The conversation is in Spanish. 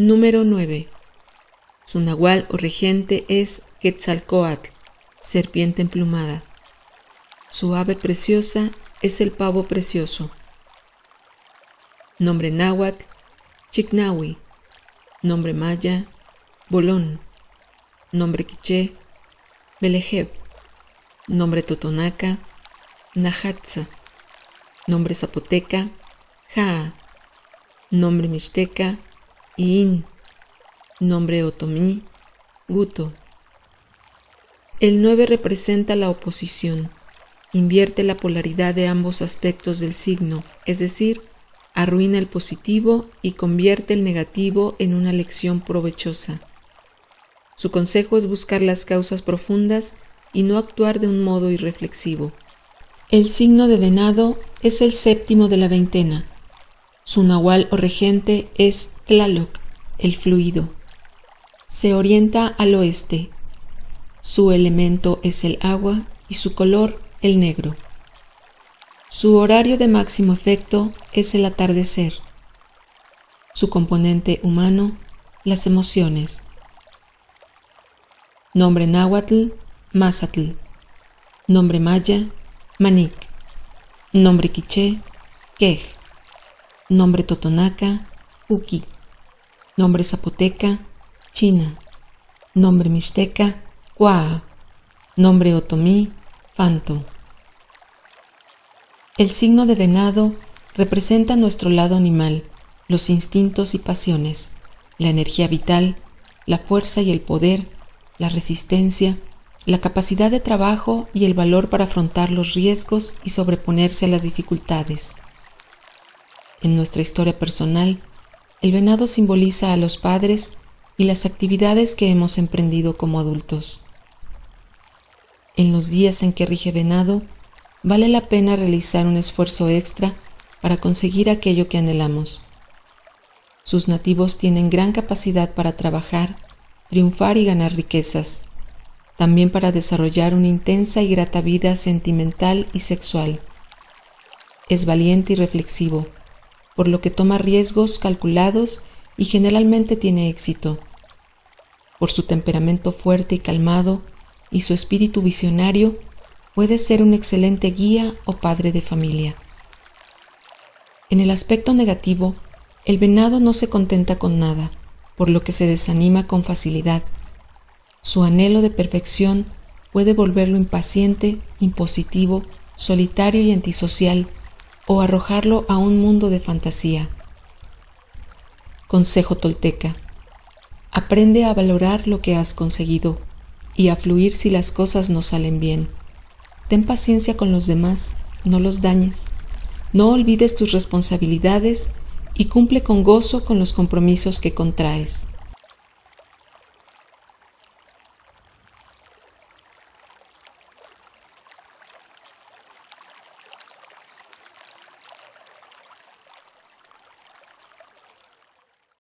Número 9. Su nahual o regente es Quetzalcoatl, serpiente emplumada. Su ave preciosa es el pavo precioso. Nombre náhuatl, Chicnahui. Nombre maya, Bolón. Nombre quiché, Belejeb. Nombre totonaca, Najatza. Nombre zapoteca, Jaa. Nombre mixteca, Iin. Nombre otomí, Guto. El 9 representa la oposición, invierte la polaridad de ambos aspectos del signo, es decir, arruina el positivo y convierte el negativo en una lección provechosa. Su consejo es buscar las causas profundas y no actuar de un modo irreflexivo. El signo de venado es el séptimo de la veintena. Su nahual o regente es Tlaloc, el fluido. Se orienta al oeste, su elemento es el agua y su color el negro. Su horario de máximo efecto es el atardecer. Su componente humano, las emociones. Nombre náhuatl, Mazatl. Nombre maya, Manik. Nombre quiché, Quej. Nombre totonaca, Uki. Nombre zapoteca, China. Nombre mixteca, nombre otomí, Fanto. El signo de venado representa nuestro lado animal, los instintos y pasiones, la energía vital, la fuerza y el poder, la resistencia, la capacidad de trabajo y el valor para afrontar los riesgos y sobreponerse a las dificultades. En nuestra historia personal, el venado simboliza a los padres y las actividades que hemos emprendido como adultos. En los días en que rige venado, vale la pena realizar un esfuerzo extra para conseguir aquello que anhelamos. Sus nativos tienen gran capacidad para trabajar, triunfar y ganar riquezas, también para desarrollar una intensa y grata vida sentimental y sexual. Es valiente y reflexivo, por lo que toma riesgos calculados y generalmente tiene éxito. Por su temperamento fuerte y calmado, y su espíritu visionario puede ser un excelente guía o padre de familia. En el aspecto negativo, el venado no se contenta con nada, por lo que se desanima con facilidad. Su anhelo de perfección puede volverlo impaciente, impositivo, solitario y antisocial, o arrojarlo a un mundo de fantasía. Consejo tolteca. Aprende a valorar lo que has conseguido y a fluir si las cosas no salen bien. Ten paciencia con los demás, no los dañes. No olvides tus responsabilidades y cumple con gozo con los compromisos que contraes.